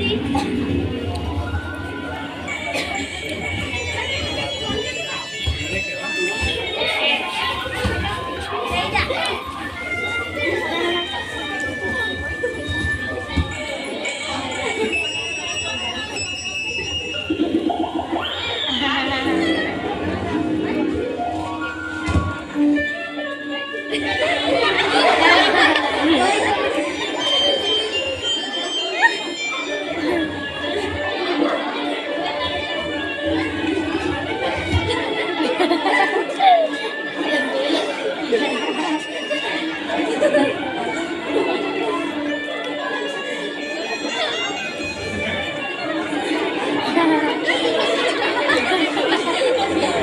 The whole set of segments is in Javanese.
Thank.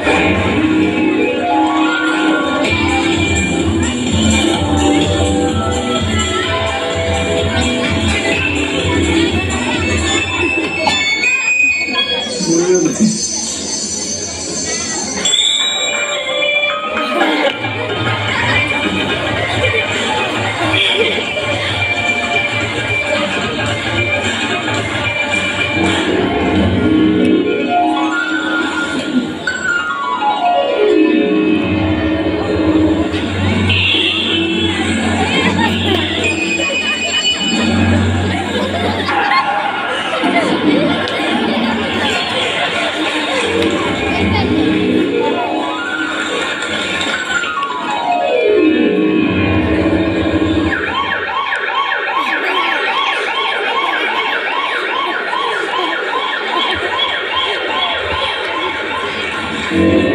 Amen. Yeah.